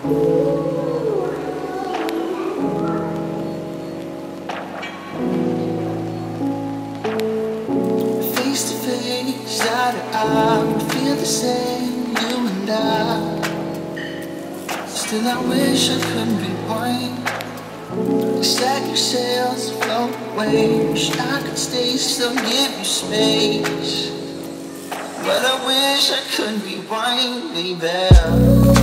Face to face, eye to eye, we feel the same, you and I. Still, I wish I could rewind. It's like your sails float away. Wish I could stay, still give you space. But I wish I could rewind, baby.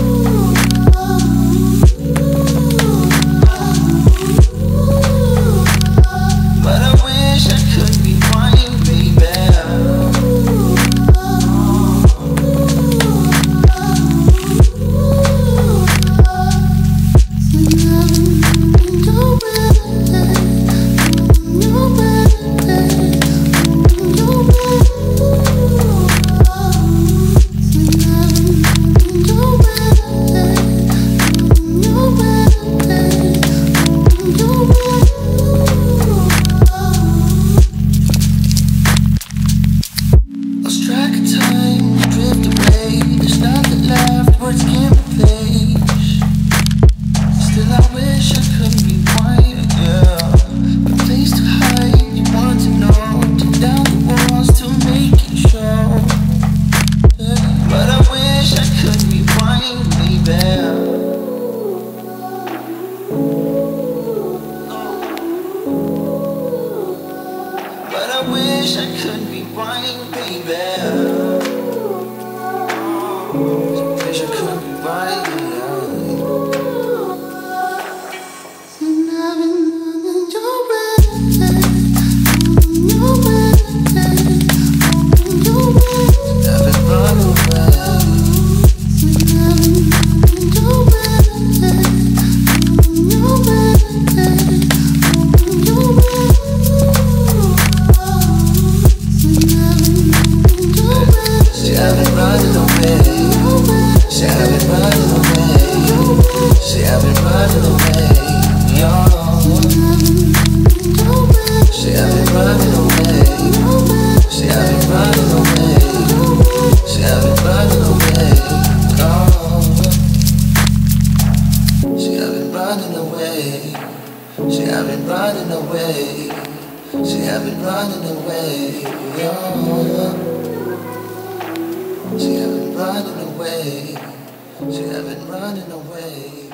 Wish I could be See, I've been running away. See, I've been running away. Yeah. See, I've been running away. Running away. Running away. Oh. Running away. Running away. Running away. Running away. See, I've been running away.